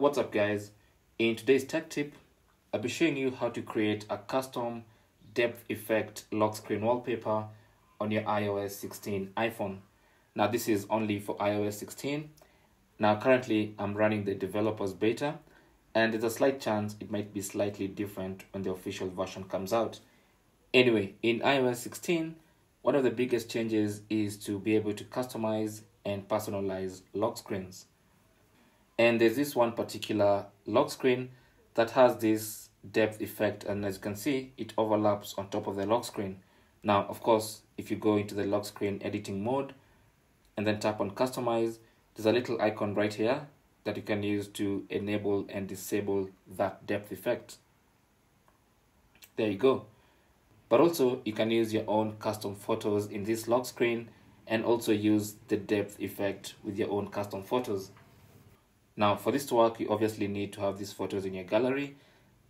What's up guys? In today's tech tip, I'll be showing you how to create a custom depth effect lock screen wallpaper on your iOS 16 iPhone. Now this is only for iOS 16. Now currently I'm running the developers beta and there's a slight chance it might be slightly different when the official version comes out. Anyway, in iOS 16, one of the biggest changes is to be able to customize and personalize lock screens. And there's this one particular lock screen that has this depth effect and as you can see, it overlaps on top of the lock screen. Now, of course, if you go into the lock screen editing mode and then tap on customize, there's a little icon right here that you can use to enable and disable that depth effect. There you go. But also you can use your own custom photos in this lock screen and also use the depth effect with your own custom photos. Now for this to work, you obviously need to have these photos in your gallery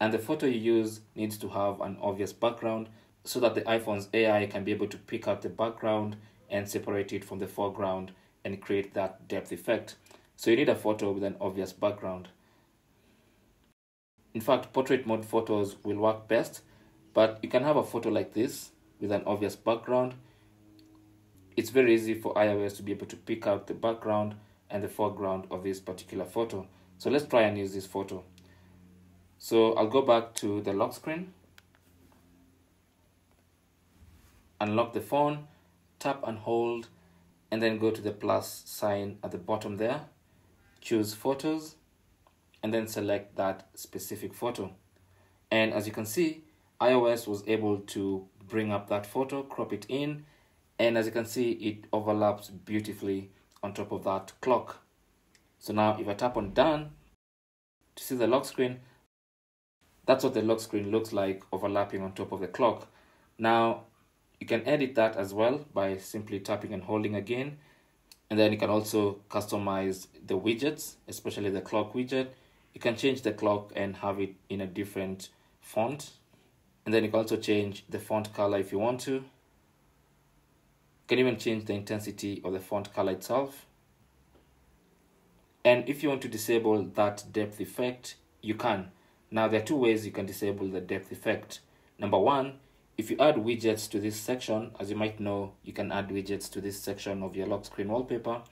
and the photo you use needs to have an obvious background so that the iPhone's AI can be able to pick out the background and separate it from the foreground and create that depth effect. So you need a photo with an obvious background. In fact, portrait mode photos will work best, but you can have a photo like this with an obvious background. It's very easy for iOS to be able to pick out the background and the foreground of this particular photo. So let's try and use this photo. So I'll go back to the lock screen, unlock the phone, tap and hold, and then go to the plus sign at the bottom there, choose photos, and then select that specific photo. And as you can see, iOS was able to bring up that photo, crop it in, and as you can see, it overlaps beautifully on top of that clock. So now if I tap on done to see the lock screen, that's what the lock screen looks like overlapping on top of the clock. Now you can edit that as well by simply tapping and holding again. And then you can also customize the widgets, especially the clock widget. You can change the clock and have it in a different font. And then you can also change the font color if you want to. Can even change the intensity of the font color itself. And if you want to disable that depth effect, you can. Now there are two ways you can disable the depth effect. Number one, if you add widgets to this section, as you might know, you can add widgets to this section of your lock screen wallpaper.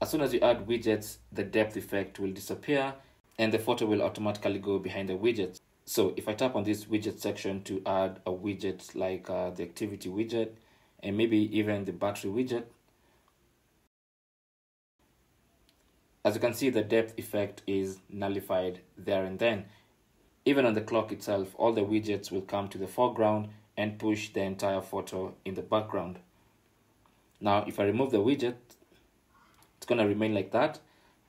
As soon as you add widgets, the depth effect will disappear and the photo will automatically go behind the widgets. So if I tap on this widget section to add a widget like uh, the activity widget and maybe even the battery widget, as you can see, the depth effect is nullified there and then. Even on the clock itself, all the widgets will come to the foreground and push the entire photo in the background. Now, if I remove the widget, it's going to remain like that.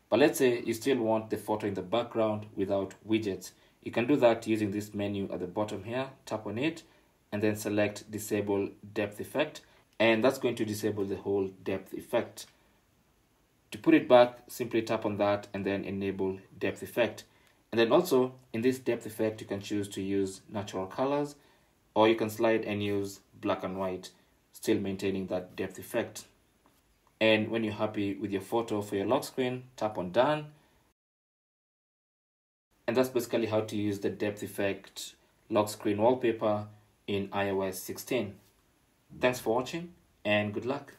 But let's say you still want the photo in the background without widgets. You can do that using this menu at the bottom here, tap on it, and then select disable depth effect. And that's going to disable the whole depth effect. To put it back, simply tap on that and then enable depth effect. And then also in this depth effect, you can choose to use natural colors or you can slide and use black and white, still maintaining that depth effect. And when you're happy with your photo for your lock screen, tap on done. And that's basically how to use the depth effect lock screen wallpaper in iOS 16. Thanks for watching and good luck.